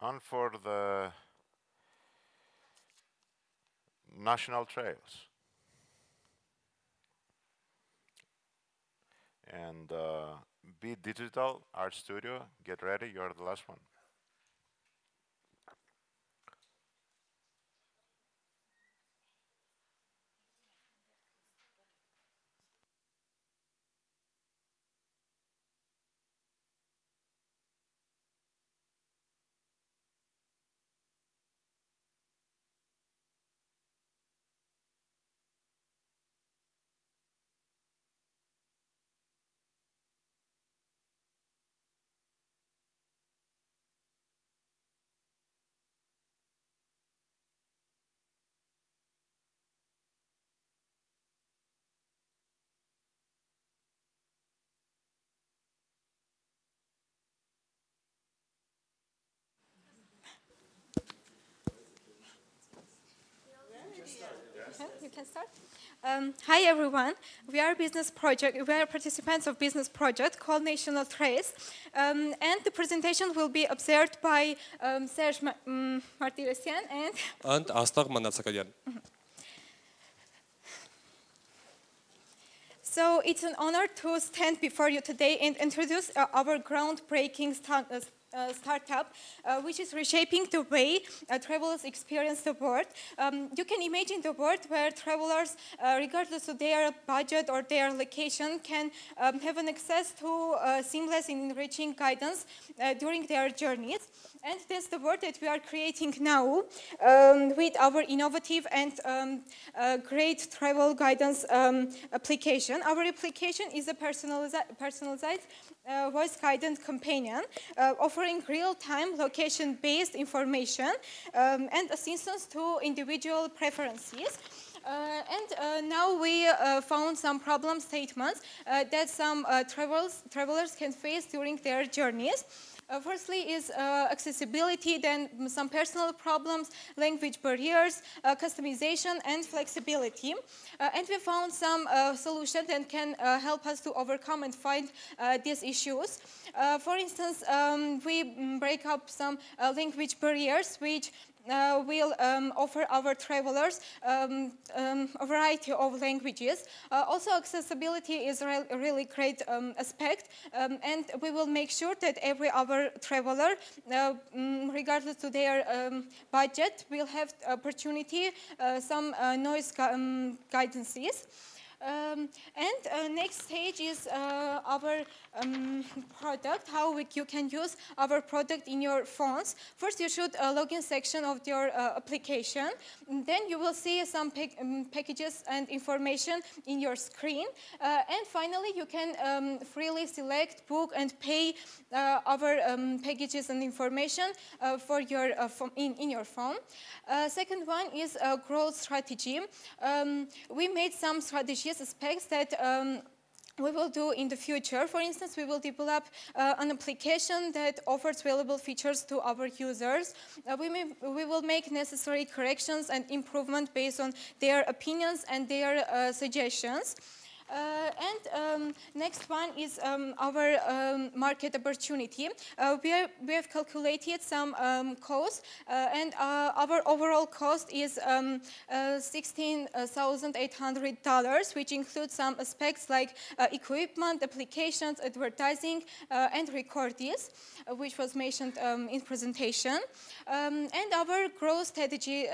and for the national trails. And uh, be digital, art studio, get ready, you're the last one. You can start. Um, hi everyone. We are business project. We are participants of business project called National Trace, um, and the presentation will be observed by um, Serge Ma um, Martiresian and and Astag Manatsakalian. Mm-hmm. So it's an honor to stand before you today and introduce uh, our groundbreaking uh, uh, startup, uh, which is reshaping the way uh, travelers experience the world. Um, you can imagine the world where travelers, uh, regardless of their budget or their location, can um, have an access to uh, seamless and enriching guidance during their journeys. And that's the world that we are creating now um, with our innovative and um, great travel guidance um, application. Our application is a personalized uh, voice guidance companion uh, offering real-time location-based information um, and assistance to individual preferences. Uh, and uh, now we uh, found some problem statements that some travels, travelers can face during their journeys. Uh, firstly is uh, accessibility, then some personal problems, language barriers, uh, customization, and flexibility. And we found some solutions that can help us to overcome and find these issues. For instance, um, we break up some language barriers which uh, will um, offer our travelers um, um, a variety of languages. Uh, also, accessibility is a re- a really great um, aspect, um, and we will make sure that every our traveler, uh, mm, regardless to their um, budget, will have opportunity uh, some uh, noise gu- guidances. Um, and uh, next stage is uh, our um, product, how we, you can use our product in your phones. First, you should uh, login section of your uh, application. Then you will see some um, packages and information in your screen. Uh, and finally, you can um, freely select, book, and pay uh, our um, packages and information for your in, in your phone. Second one is growth strategy. Um, we made some strategies aspects that um, we will do in the future. For instance, we will develop uh, an application that offers valuable features to our users. Uh, we, may, we will make necessary corrections and improvement based on their opinions and their uh, suggestions. Uh, and um, next one is um, our um, market opportunity. Uh, we, are, we have calculated some um, costs, uh, and our overall cost is um, uh, $16,800, which includes some aspects like equipment, applications, advertising, and recordings, which was mentioned um, in presentation. And our growth strategy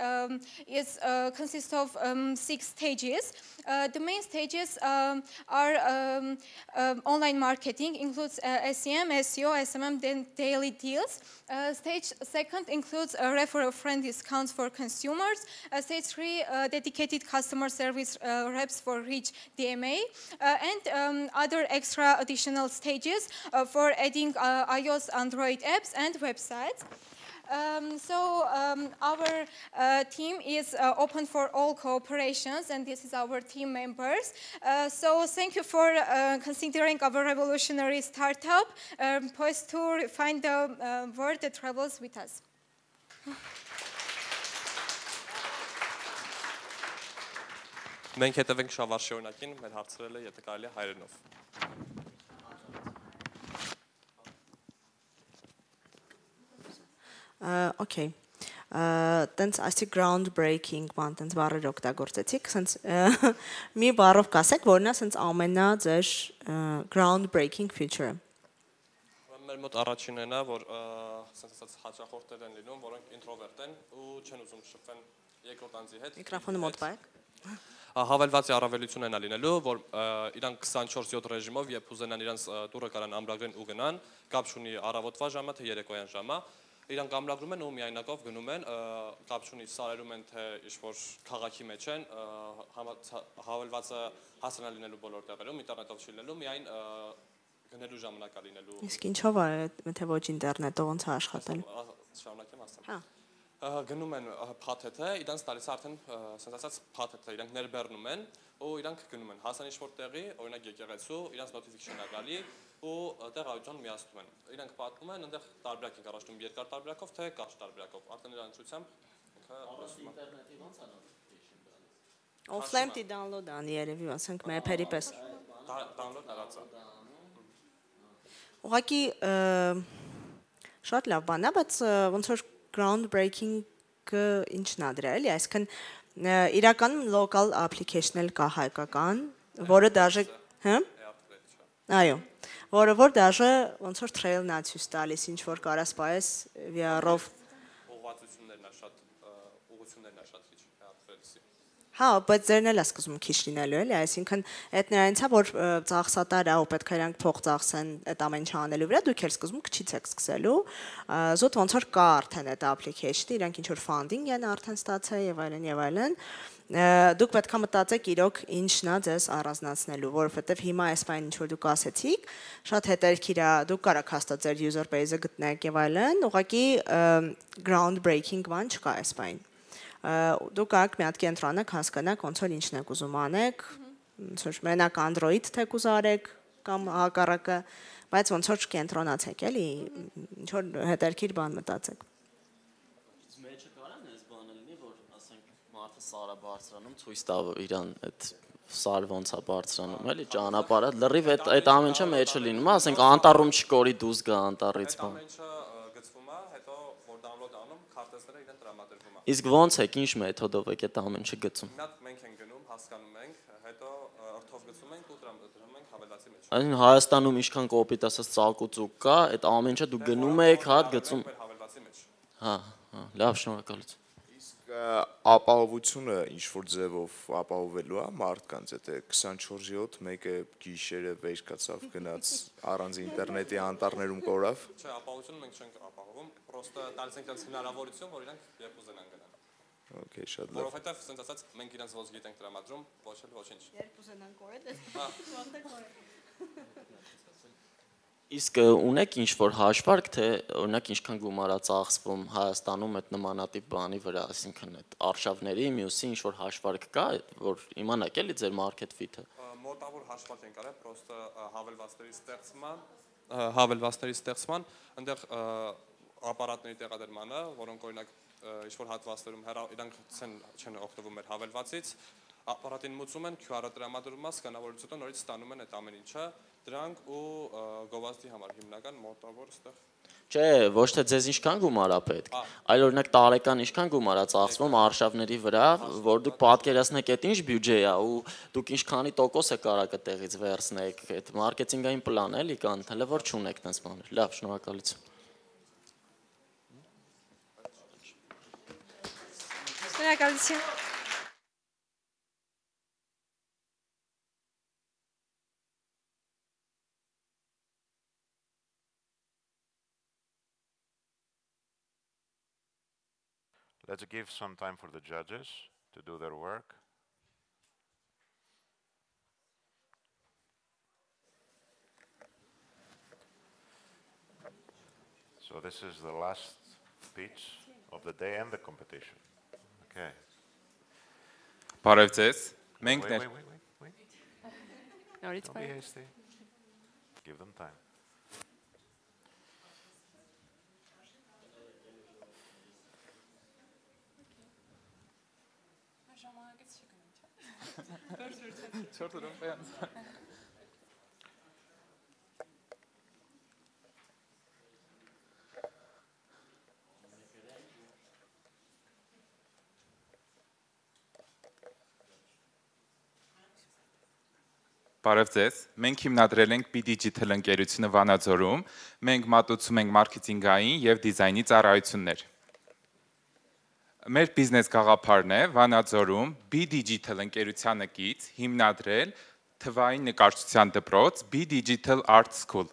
is consists of six stages. The main stages um, are um, um, online marketing, includes uh, SEM, SEO, SMM, then daily deals. Uh, stage second includes uh, referral friend discounts for consumers. Uh, stage three, uh, dedicated customer service uh, reps for Reach DMA, uh, and um, other extra additional stages uh, for adding uh, iOS, Android apps, and websites. Um, so um, our uh, team is uh, open for all cooperations, and this is our team members. Uh, so thank you for uh, considering our revolutionary startup, um, poised to find the uh, world that travels with us. Մենք հետևենք շավար շարունակին, մեր հարցրել է, եթե կարելի է հայրենով։ Okay։ Տենց այսի ground breaking բան տենց բառեր օգտագործեցիք, սենց մի բառով կասեք, որն է սենց ամենա ձեր ground breaking feature-ը։ Մեր մոտ առաջինն է, որ ասած ասած հաճախորդներ են լինում, որոնք ինտրովերտ են ու չեն ուզում շփվեն երկրորդ անձի հետ։ Միկրոֆոնը մոտ բայեք։ Հավելվածի առավելությունն է լինելու, որ իրանք 24/7 ռեժիմով, երբ ուզենան իրանց տուրը կարան ամրագրեն ու գնան, կապ չունի առավոտվա ժամը թե երեկոյան ժամը, իրանք ամրագրում են ու միայնակով գնում են, կապ չունի սարերում են թե ինչ որ քաղաքի մեջ են, հավելվածը հասանելի լինելու բոլոր տեղերում, ինտերնետով չի լինելու, միայն գնելու ժամանակ է լինելու։ Իսկ ինչով է, թե ոչ ինտերնետով ոնց է աշխատել։ Շարունակեմ ասեմ։ Հա գնում են փաթեթը, իրանց տալիս արդեն ասած ասած փաթեթը, իրանք ներբեռնում են ու իրանք գնում են հասան ինչ որ տեղի, օրինակ եկեղեցու, իրանց notification-ը գալի ու տեղ այդժան միացնում են։ Իրանք պատմում են, այնտեղ տարբերակ են առաջնում երկար տարբերակով թե կարճ տարբերակով։ Արդեն իրանց ցույցությամբ ինքը ինտերնետի ո՞նց է notification գալիս։ Offline-ի download անի երևի, ասենք մեփերի պես։ download արածա։ Ուղղակի շատ լավ բան է, բայց ոնց որ ground breaking-ը ինչն է դրա, էլի, այսինքն իրականում local application-էլ կա հայկական, որը դաժե, հա? Այո, որը որ դաժե ոնց որ trail-ն է ցույց տալիս, ինչ որ կարաս պայես VR-ով ուղղվածություններն է շատ ուղղություններն է շատ քիչ հատվելսի։ Հա, բայց ձերն էլ է սկզբում քիչ լինելու էլի, այսինքն այդ նրանից է որ ծախսատար է, ու պետք է իրանք փող ծախսեն այդ ամեն ինչը անելու վրա, դուք էլ սկզբում քչից եք սկսելու։ Զոտ ոնց որ կա արդեն այդ application-ը, իրանք ինչ որ funding են արդեն ստացել եւ այլն եւ այլն դուք պետք է մտածեք իրոք ինչն է ձեզ առանձնացնելու, որովհետև հիմա այս բանը ինչ որ դուք ասեցիք, շատ հետերքիր է, դուք կարաք հաստատ ձեր user base-ը գտնեք եւ այլն, ուղղակի ground breaking բան չկա այս բանը դուք կարաք մի հատ կենտրոնակ հասկանաք ոնց որ ինչն եք ուզում անեք, ոնց որ մենակ Android թե կուզարեք կամ հակառակը, բայց ոնց որ կենտրոնացեք էլի, ինչ որ հետերքիր բան մտածեք։ Իսկ մեջը կարան այս բանը լինի, որ ասենք մարդը սարա բարձրանում, ցույց տա իրան այդ սար ոնց է բարձրանում, էլի ճանապարհը լրիվ այդ այդ ամեն ինչը մեջը լինում, ասենք անտառում չկորի դուրս գա անտառից բան։ Ամեն ինչը գծվում է, հետո որ download անում, քարտեզները իրեն տրամադրվում է։ Իսկ ոնց եք, ինչ մեթոդով եք այդ ամեն ինչը գծում։ Մի հատ մենք ենք գնում, հասկանում ենք, հետո օրթով գծում ենք ու տրամադրում ենք հավելացի մեջ։ Այսինքն Հայաստանում ինչքան կոպիտ ասած ծակուցուկ կա, այդ ամեն ինչը դուք գնում եք, հատ գծում։ Մեր հավելացի մեջ։ Հա, հա, լավ, շնորհակալություն։ ապահովությունը ինչ որ ձևով ապահովելու է մարդկանց, եթե 24/7 մեկը գիշերը վեր կացավ գնաց առանց ինտերնետի անտառներում կորավ։ Չէ, ապահովությունը մենք չենք ապահովում, պրոստը տալիս ենք նրանց հնարավորություն, որ իրանք երբ ուզենան գնան։ Okay, շատ լավ։ Որովհետև, ասենց ասած, մենք իրանց ոսկի ենք տրամադրում, ոչ էլ ոչինչ։ Երբ ուզենան կորել, Հա։ Իսկ ունեք ինչ որ հաշվարկ, թե օրինակ ինչքան գումար է ծախսվում Հայաստանում այդ նմանատիպ բանի վրա, այսինքն այդ արշավների, մյուսի ինչ որ հաշվարկ կա, որ իմանաք էլի ձեր market fit-ը։ մոտավոր հաշվարկ ենք արել, պրոստը հավելվածների ստեղծման, հավելվածների ստեղծման, այնտեղ ապարատների տեղադրմանը, որոնք օրինակ ինչ որ հատվածներում իրանք չեն չեն օգտվում մեր հավելվածից, ապարատին մուծում են, QR-ը տրամադրում է, սկանավորից հետո նորից ստանում են այդ ամեն ինչը, դրանք ու գովազդի համար հիմնական մոտավոր այստեղ Չէ, ոչ թե ձեզ ինչքան գումար է պետք, այլ օրինակ տարեկան ինչքան գումար է ծախսվում արշավների վրա, որ դուք պատկերացնեք այդ ինչ բյուջե է ու դուք ինչքանի տոկոս է կարակը տեղից վերցնեք, այդ մարքեթինգային պլան էլի կան, հələ որ չունեք տես բաներ։ Լավ, շնորհակալություն։ Շնորհակալություն։ Let's give some time for the judges to do their work. So this is the last pitch of the day and the competition. Okay. Parevtes, Mengnir. Wait, wait, wait, wait. wait. no, it's Don't fine. Be hasty. Give them time. Չորդ ուրում պեյանց։ Բարև ձեզ։ Մենք հիմնադրել ենք BDigital ընկերությունը Վանաձորում։ Մենք մատուցում ենք մարքեթինգային եւ դիզայնի ծառայություններ։ Մեր բիզնես գաղափարն է Վանաձորում B-Digital ընկերությանը կից հիմնադրել թվային նկարչության դպրոց B-Digital Art School։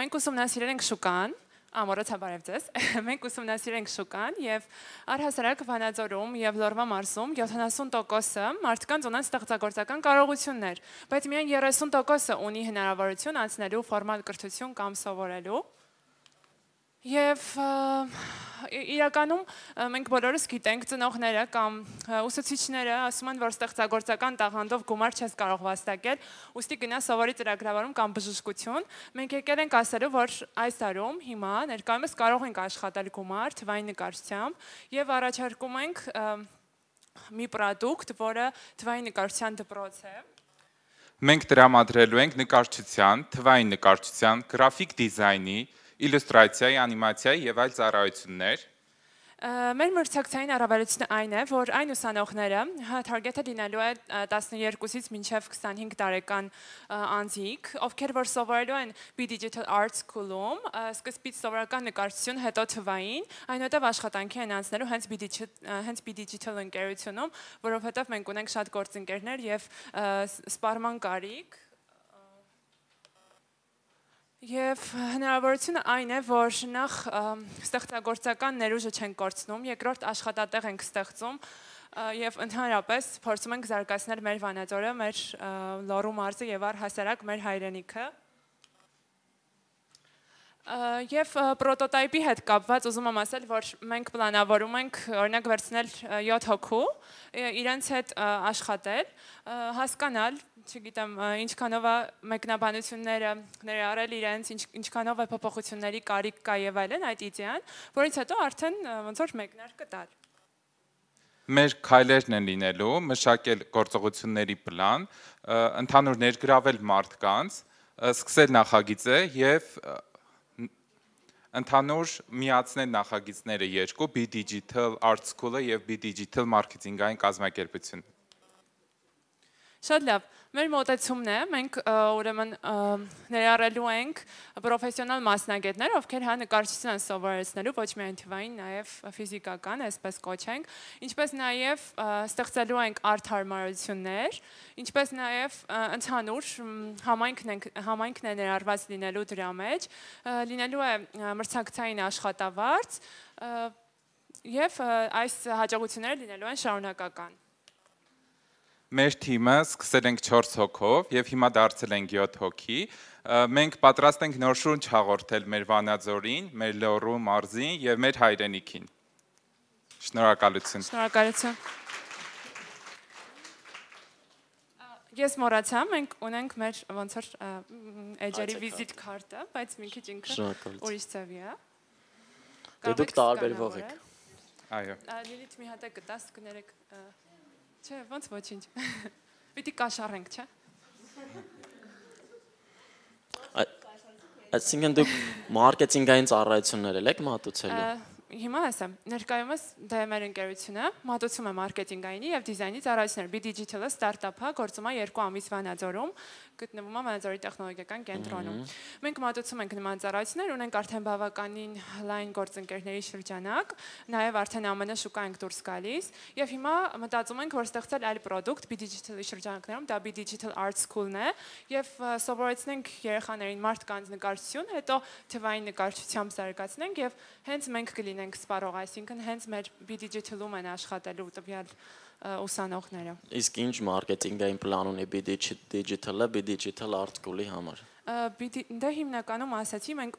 Մենք ուսումնասիրել ենք շուկան, ամորոցա բարև ձեզ։ Մենք ուսումնասիրել ենք շուկան եւ առհասարակ Վանաձորում եւ Լորվա մարզում 70%-ը մարդկանց ունեն ստեղծագործական կարողություններ, բայց միայն 30%-ը ունի հնարավորություն անցնելու ֆորմալ կրթություն կամ սովորելու։ Եվ իրականում մենք բոլորս գիտենք ծնողները կամ ուսուցիչները ասում են, որ ստեղծագործական տաղանդով գումար չես կարող վաստակել, ուստի գնա սովորի ծրագրավորում կամ բժշկություն։ Մենք եկել ենք ասելու, որ այս տարում հիմա ներկայումս կարող ենք աշխատել գումար թվային նկարչությամբ եւ առաջարկում ենք մի product, որը թվային նկարչության դպրոց է։ Մենք տրամադրելու ենք նկարչության, թվային նկարչության, գրաֆիկ դիզայնի, իլյուստրացիայի, անիմացիայի եւ այլ ծառայություններ։ Մեր մրցակցային առավելությունը այն է, որ այն ուսանողները target-ը լինելու է ա, 12-ից մինչև 25 տարեկան անձիկ, ովքեր որ սովորելու են B Digital Arts School-ում, սկզբից սովորական նկարչություն, հետո թվային, այնուհետև աշխատանքի են անցնելու հենց B Digital հենց B Digital ընկերությունում, որովհետև մենք ունենք շատ գործընկերներ եւ սպառման կարիք Եվ հնարավորությունը այն է, որ նախ ստեղծագործական ներուժը չենք կորցնում, երկրորդ աշխատատեղ ենք ստեղծում եւ ընդհանրապես փորձում ենք զարգացնել մեր Վանաձորը, մեր Լոռու մարզը եւ առհասարակ մեր հայրենիքը։ Եվ պրոտոտայպի հետ կապված ուզում եմ ասել, որ մենք պլանավորում ենք օրինակ վերցնել ը, 7 հոգու, իրենց հետ աշխատել, հասկանալ, չգիտեմ, ինչքանով է մեկնաբանությունները ներառել իրենց, ինչ, ինչքանով է փոփոխությունների կարիք կա եւ այլն այդ իդեան, որից հետո արդեն ոնց որ մեկնարկը տալ։ Մեր քայլերն են լինելու մշակել գործողությունների պլան, ընդհանուր ներգրավել մարդկանց, սկսել նախագիծը եւ ընդհանուր միացնել նախագիծները երկու՝ B Digital Art School-ը եւ B Digital Marketing-ային կազմակերպությունը։ Շատ լավ։ Մեր մոտեցումն է, մենք ուրեմն ներառելու ենք պրոֆեսիոնալ մասնագետներ, ովքեր հա նկարչություն են սովորեցնելու ոչ միայն թվային, նաև ֆիզիկական, այսպես կոչենք, ինչպես նաև ստեղծելու ենք արտ հարմարություններ, ինչպես նաև ընդհանուր համայնքն ենք համայնքն է ներառված լինելու դրա մեջ, լինելու է մրցակցային աշխատավարձ եւ այս հաջողությունները լինելու են շարունակական։ Մեր թիմը սկսել ենք 4 հոգով եւ հիմա դարձել ենք 7 հոգի։ Մենք պատրաստ ենք նոր շունչ հաղորդել մեր Վանաձորին, մեր Լոռու մարզին եւ մեր հայրենիքին։ Շնորհակալություն։ Շնորհակալություն։ Ես մոռացա, մենք ունենք մեր ոնց որ Այցեքարտ։ վիզիտ քարտը, բայց մի քիչ ինքը ուրիշ ծավի է։ Դե դուք տարբերվող եք։ Այո։ Լիլիթ մի հատ է կտաս կներեք։ Չէ, ոնց ոչինչ։ Պիտի կաշառենք, չէ։ Այսինքն դուք մարքեթինգային ծառայություններ եք մատուցելու։ Հիմա ասեմ, ներկայումս դա մեր ընկերությունը, մատուցում է մարքեթինգայինի եւ դիզայնի ծառայություններ։ B Digital-ը ստարտափ է, գործում է 2 ամիս Վանաձորում, գտնվում է Վանաձորի տեխնոլոգիական կենտրոնում։ Մենք մատուցում ենք նման ծառայություններ, ունենք արդեն բավականին լայն գործընկերների շրջանակ, նաեւ արդեն ԱՄՆ շուկա ենք դուրս գալիս եւ հիմա մտածում ենք, որ ստեղծել այլ product B Digital-ի շրջանակներում, դա B Digital Art School-ն է եւ սովորեցնենք երեխաներին մարդկանց նկարչություն, հետո թվային նկարչությամբ զարգացնենք եւ հենց մենք կլինենք սպառող, այսինքն հենց մեր B Digital-ում են աշխատելու տվյալ ուսանողները։ Իսկ ինչ մարքեթինգային պլան ունի B Digi- Digital-ը B Digital Art School-ի համար։ Դա հիմնականում ասացի, մենք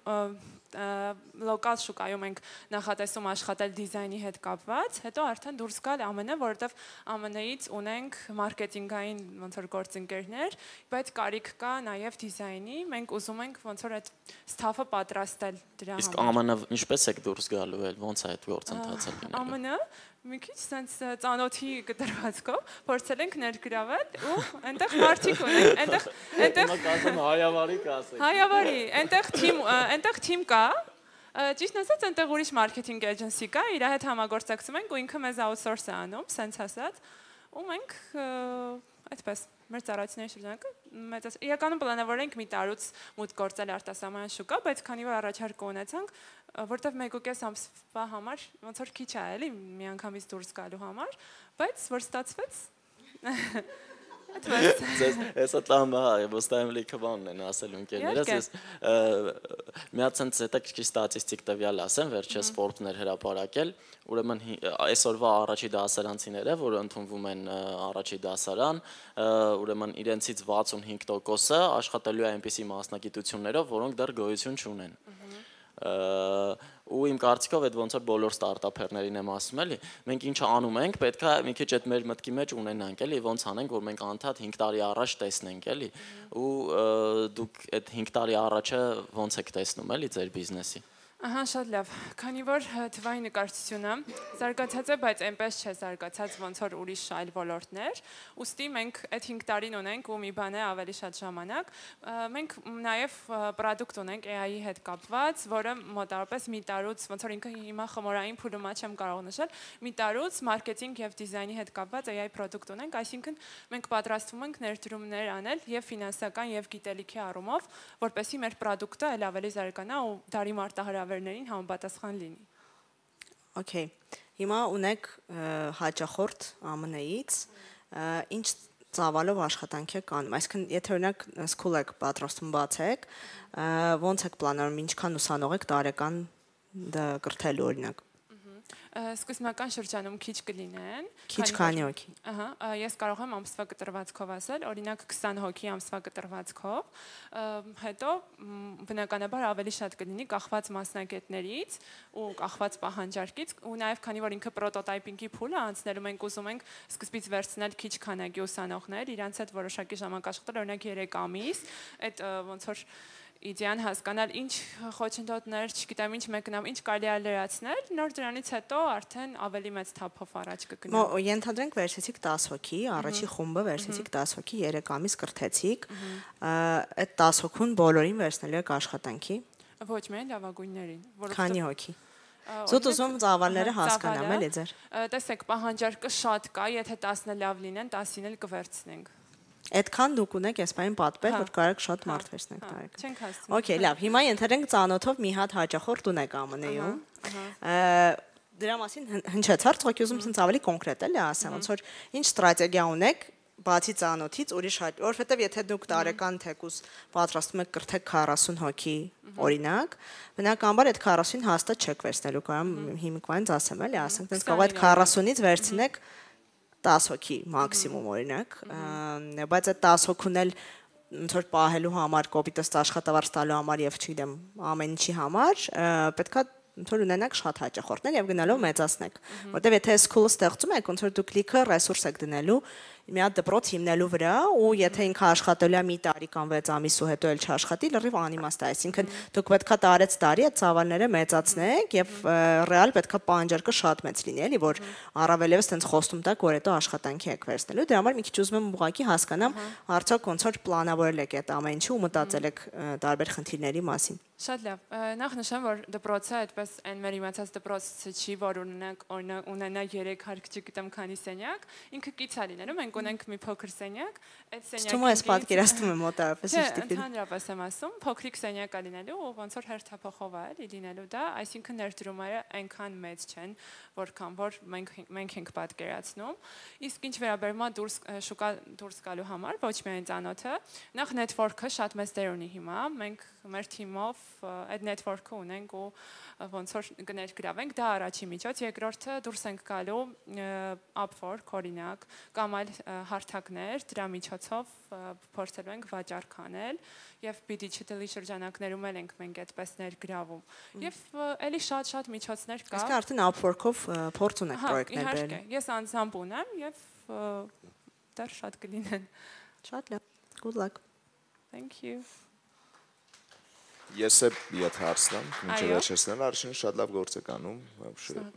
լոկալ շուկայում ենք նախատեսում աշխատել դիզայնի հետ կապված, հետո արդեն դուրս գալ ԱՄՆ, որովհետև ԱՄՆ-ից ունենք մարքեթինգային ոնց որ գործընկերներ, բայց կարիք կա նաև դիզայնի, մենք ուզում ենք ոնց որ այդ ստաֆը պատրաստել դրա Իսկ համար։ ԱՄՆ ինչպես եք դուրս գալու էլ, ոնց է այդ գործընթացը լինելու։ ԱՄՆ մի քիչ sense ծանոթի կտրվածքով փորձել ենք ներգրավել ու այնտեղ մարդիկ ունենք, այնտեղ այնտեղ կասեմ հայավարի կասեք։ Հայավարի, այնտեղ թիմ, այնտեղ թիմ կա։ ա, Ճիշտ ասած, այնտեղ ուրիշ մարքեթինգ էջենսի կա, իր հետ համագործակցում ենք ու ինքը մեզ outsource է անում, սենց ասած։ ու մենք այդպես մեր ծառայությունների շրջանակը մեծ իրականում պլանավորենք մի տարուց մուտք գործել արտասահման շուկա, բայց քանի որ առաջարկ ունեցանք, որտեվ 1.5 ամսվա համար ոնց որ քիչ է էլի միանգամից դուրս գալու համար, բայց որ ստացվեց Ձեզ հեսա տամբա ոստայում լիքը բանն են ասել ընկերներս ես ը, մի հատ ցենց հետաքրքիր ստատիստիկ տվյալ ասեմ վերջերս Forbes-ներ հրապարակել ուրեմն այսօրվա առաջի դասարանցիները որը ընդունվում են առաջի դասարան ուրեմն իրենցից 65%-ը աշխատելու է այնպիսի մասնագիտություններով որոնք դեռ գոյություն չունեն Ա, ու իմ կարծիքով այդ ոնց որ բոլոր ստարտափերներին եմ ասում էլի մենք ինչ անում ենք պետքա մի քիչ այդ մեր մտքի մեջ ունենանք էլի ոնց անենք որ մենք անդադ 5 տարի առաջ տեսնենք էլի ու դուք այդ 5 տարի առաջը ոնց եք տեսնում էլի ձեր բիզնեսի Ահա շատ լավ։ Քանի որ թվային նկարչությունը զարգացած է, բայց այնպես չէ զարգացած ոնց որ ուրիշ այլ ոլորտներ, ուստի մենք այդ 5 տարին ունենք ու մի բան է ավելի շատ ժամանակ։ Մենք նաև product ունենք AI-ի հետ կապված, որը մոտավորապես մի տարուց ոնց որ ինքը հիմա խմորային փուլումա չեմ կարող նշել, մի տարուց մարքեթինգ եւ դիզայնի հետ կապված AI product ունենք, այսինքն մենք պատրաստվում ենք ներդրումներ անել եւ ֆինանսական եւ գիտելիքի առումով, որպեսզի մեր product-ը ել ավելի զարգանա ու դարի մարտահրավերներին համապատասխան լինի։ Okay։ Հիմա ունեք հաճախորդ ԱՄՆ-ից, ինչ ծավալով աշխատանք եք անում։ Այսինքն, եթե օրինակ school եք պատրաստում բացեք, ոնց եք պլանավորում, ինչքան ուսանող եք տարեկան դա կրթելու օրինակ։ Սկզբնական շրջանում քիչ կլինեն։ Քիչ քանի հոգի։ Ահա, ես կարող եմ ամսվա կտրվածքով ասել, օրինակ 20 հոգի ամսվա կտրվածքով, հետո բնականաբար ավելի շատ կլինի կախված մասնակետներից ու կախված պահանջարկից ու նաև քանի որ ինքը պրոտոտայպինգի փուլ է անցնելու, մենք ուզում ենք սկզբից վերցնել քիչ քանակի ուսանողներ, իրանց հետ որոշակի ժամանակ աշխատել, օրինակ 3 ամիս, այդ ոնց որ իդեան հասկանալ ինչ խոչընդոտներ, չգիտեմ ինչ մեկնամ, ինչ կարելի է լրացնել, նոր դրանից հետո արդեն ավելի մեծ թափով առաջ կգնա։ Մո ենթադրենք վերցեցիք 10 հոգի, առաջի խումբը վերցեցիք 10 հոգի, 3 ամիս կրթեցիք։ Այդ 10 հոգուն բոլորին վերցնելու եք աշխատանքի։ Ոչ միայն լավագույններին, Քանի հոգի։ Զուտ ուզում ծավալները հասկանամ, էլի ձեր։ Տեսեք, պահանջարկը շատ կա, եթե 10-ը լավ լինեն, 10-ին էլ կվերցնենք։ Այդքան դուք ունեք այսպայն պատպեր, Հա, որ կարեք շատ հա, մարդ վերցնեք հա, տարեք։ չենք հասցնում, Okay, լավ։ Հիմա ենթադրենք ծանոթով մի հատ հաճախորդ ունեք ԱՄՆ-ում։ Դրա մասին հն- հնչեցար, թողեք ուզում ցած ավելի կոնկրետ էլի ասեմ, ոնց որ ինչ ստրատեգիա ունեք բացի ծանոթից ուրիշ հաճ, որովհետև եթե դուք տարեկան թեկուս պատրաստում եք կրթեք 40 հոգի, օրինակ, բնականաբար այդ 40-ին հաստատ չեք վերցնելու, կարամ հիմիկվանից ասեմ, էլի, ասենք, դες կարող այդ 40-ից վերցնեք 10 հոգի մաքսիմում օրինակ, բայց այդ 10 հոգուն էլ ոնց որ պահելու համար, կոպիտս աշխատավարձ տալու համար եւ չգիտեմ, ամեն ինչի համար, պետքա ոնց որ ունենաք շատ հաճախորդներ եւ գնալով մեծացնեք։ Որտեւ եթե school-ը ստեղծում եք, ոնց որ դուք լիքը ռեսուրս եք դնելու մի հատ դպրոց հիմնելու վրա ու եթե ինքը աշխատելու է մի տարի կամ 6 ամիս ու հետո էլ չաշխատի, լրիվ անիմաստ է, այսինքն դուք պետքա տարեց տարի այդ ծավալները մեծացնեք եւ ռեալ պետքա պահանջարկը շատ մեծ լինի, էլի, որ առավելևս տենց խոստում տակ, որ հետո աշխատանքի եք վերցնելու։ Դրա համար մի քիչ ուզում եմ ուղղակի հասկանամ, արդյոք ոնց որ պլանավորել եք այդ ամեն ինչը ու մտածել եք տարբեր խնդիրների մասին։ Շատ լավ։ Նախ նշեմ, որ դպրոցը այդպես այն մեր իմացած դպրոցը չի, որ ունենանք ունենա 3 հարկ, չգիտեմ քանի սենյակ, ինքը կից է լինելու, մենք ունենք մի փոքր սենյակ, այդ սենյակը Ստում ես պատկերացնում եմ մոտավորապես Չէ, ինչ տիպի։ ընդհանրապես եմ ասում, փոքրիկ սենյակ է լինելու, ու ոնց որ հերթափոխով է էլի լինելու դա, այսինքն ներդրումները այնքան մեծ չեն, որքան որ մենք մենք ենք պատկերացնում։ Իսկ ինչ վերաբերում է դուրս շուկա դուրս գալու համար, ոչ միայն ծանոթը, նախ network-ը շատ մեծ դեր ունի հիմա։ Մենք մեր թիմով այդ network-ը ունենք ու ոնց որ կներգրավենք, դա առաջի միջոց, երկրորդը դուրս ենք գալու Upwork օրինակ կամ այլ հարթակներ, դրա միջոցով փորձելու ենք վաճառք անել եւ B-digital-ի շրջանակներում էլ ենք մենք այդպես ներգրավում։ Եվ ը, էլի շատ-շատ միջոցներ կա։ Իսկ արդեն Upwork-ով փորձ ունեք Հա, պրոյեկտներ իհարկե, բերել։ ես անձամբ ունեմ եւ դեռ շատ կլինեն։ Շատ լավ։ Good luck։ Thank you։ Ես է եթե հարցնեմ, ինչ վերջացնեմ, արշին շատ լավ գործ է կանում,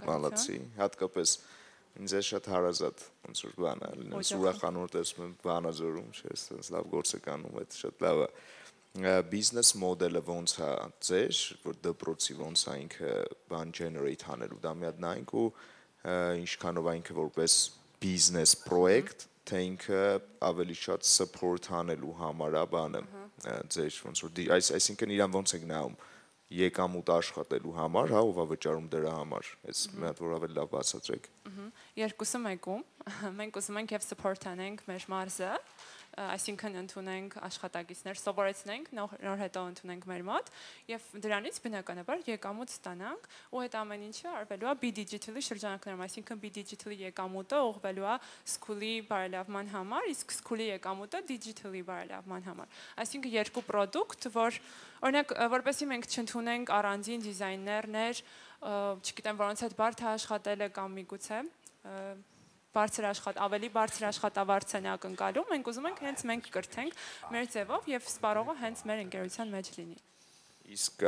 մալացի, հատկապես ինձ է շատ հարազատ ոնց որ բան է, ինձ ուրախանուր տեսնում եմ Վանաձորում, չէ, այսպես լավ գործ է կանում, այդ շատ լավ է։ Բիզնես մոդելը ոնց է ձեր, որ դպրոցի ոնց է ինքը բան generate անելու, դա մի հատ նայենք ու ինչքանով ինքը որպես բիզնես պրոյեկտ, թե ինքը ավելի շատ support անելու համար է բանը։ Ահա ձեր ոնց որ այս այսինքն իրան ոնց եք նայում եկամուտ աշխատելու համար, հա, ով է վճարում դրա համար։ Այս մի հատ որ ավելի լավ բացատրեք։ Երկուսը մեկում մենք ուզում ենք եւ support անենք մեր մարզը, այսինքն ընդունենք աշխատակիցներ, սովորեցնենք, նոր հետո ընդունենք մեր մոտ եւ դրանից բնականաբար եկամուտ ստանանք ու այդ ամեն ինչը արվելու է B digital-ի շրջանակներում, այսինքն B digital-ի եկամուտը ուղղվելու է school-ի բարելավման համար, իսկ school-ի եկամուտը digital-ի բարելավման համար։ Այսինքն երկու product, որ օրինակ ը, որպեսզի մենք չընդունենք առանձին դիզայներներ, չգիտեմ, որոնց հետ բարդ է աշխատել կամ միգուցե բարձր աշխատ ավելի բարձր աշխատավարձ են ակնկալում, մենք ուզում ենք հենց մենք կրթենք մեր ձևով եւ սպառողը հենց մեր ընկերության մեջ լինի։ Իսկ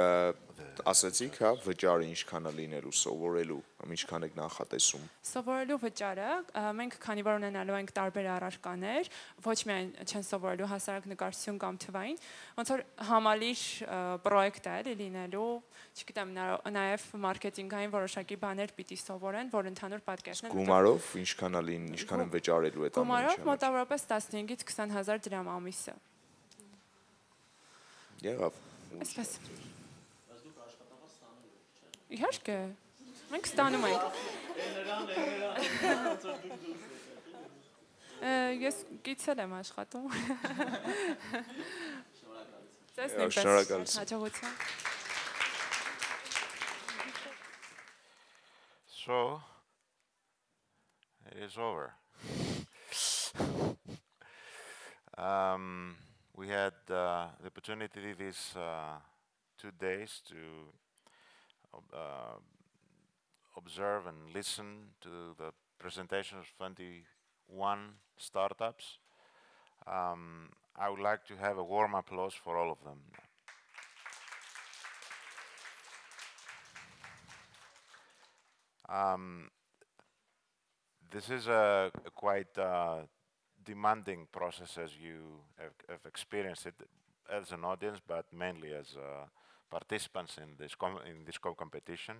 ասացիք, հա, վճարը ինչքան է լինելու սովորելու, ինչքան եք նախատեսում։ Սովորելու վճարը մենք քանի որ ունենալու ենք տարբեր առարկաներ, ոչ միայն չեն սովորելու հասարակ նկարչություն կամ թվային, ոնց որ համալիր պրոյեկտ է լինելու, չգիտեմ, նա- նաև մարքեթինգային որոշակի բաներ պիտի սովորեն, որ ընդհանուր պատկերն են։ Գումարով ինչքան է լինի, ինչքան են վճարելու այդ ամեն Գումարով մոտավորապես 15-ից 20000 դրամ ամիսը։ Եղավ։ Այսպես։ Իհարկե։ Մենք ստանում ենք։ Ես գիցել եմ աշխատում։ նույնպես։ շնորհակալություն։ Հաջողություն։ So, it is over. um, we had uh, the opportunity these uh, two days to uh, observe and listen to the presentation of 21 startups. Um, I would like to have a warm applause for all of them. Um, this is a, a quite uh, demanding process as you have, have experienced it as an audience, but mainly as uh, participants in this in this co- competition.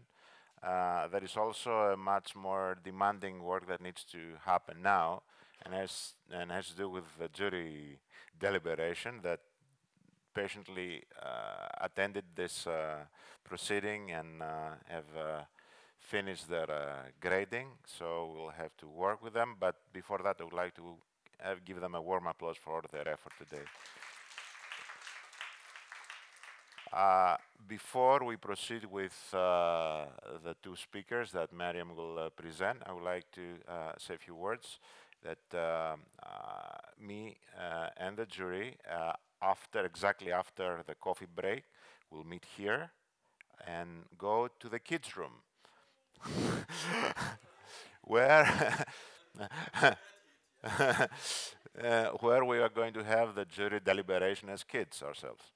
Uh, there is also a much more demanding work that needs to happen now, and has and has to do with the jury deliberation that patiently uh, attended this uh, proceeding and uh, have uh, finished their uh, grading. So we'll have to work with them. But before that, I would like to have, give them a warm applause for their effort today. Uh, before we proceed with uh, the two speakers that Mariam will uh, present, I would like to uh, say a few words that um, uh, me uh, and the jury, after exactly after the coffee break, will meet here and go to the kids' room, where uh, where we are going to have the jury deliberation as kids ourselves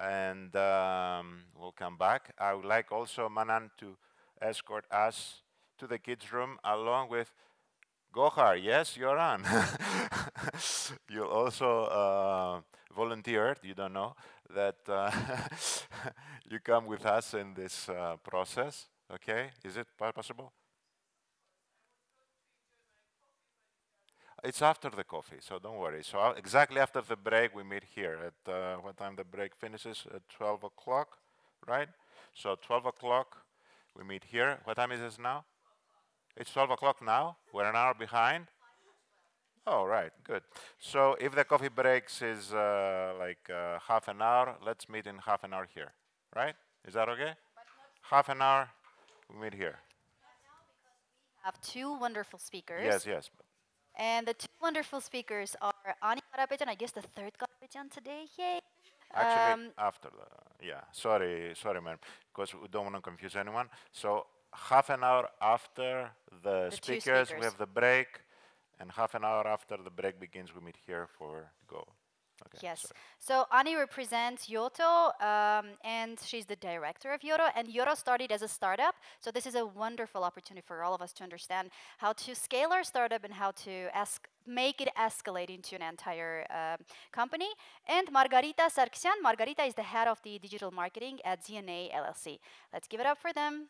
and um, we'll come back. I would like also Manan to escort us to the kids' room along with Gohar. Yes, you're on. You'll also uh, you don't know, that uh, you come with us in this uh, process. Okay, is it possible? It's after the coffee, so don't worry. So uh, exactly after the break, we meet here at uh, what time the break finishes? At 12 o'clock, right? So 12 o'clock, we meet here. What time is it now? It's 12 o'clock now. We're an hour behind. Oh, right, good. So if the coffee breaks is uh, like uh, half an hour, let's meet in half an hour here, right? Is that okay? Half an hour, we meet here. We have two wonderful speakers. Yes, yes. And the two wonderful speakers are Ani Karapetyan, I guess the third Karapetyan today. Yay! Actually, Um, after the, yeah, sorry, sorry, ma'am, because we don't want to confuse anyone. So half an hour after the, The two speakers, we have the break, and half an hour after the break begins, we meet here for go. Okay, Yes. sorry. So Ani represents Yoto, um, and she's the director of Yoto. And Yoto started as a startup. So this is a wonderful opportunity for all of us to understand how to scale our startup and how to ask, make it escalate into an entire uh, company. And Margarita Sargsyan. Margarita is the head of the digital marketing at ZNA LLC. Let's give it up for them.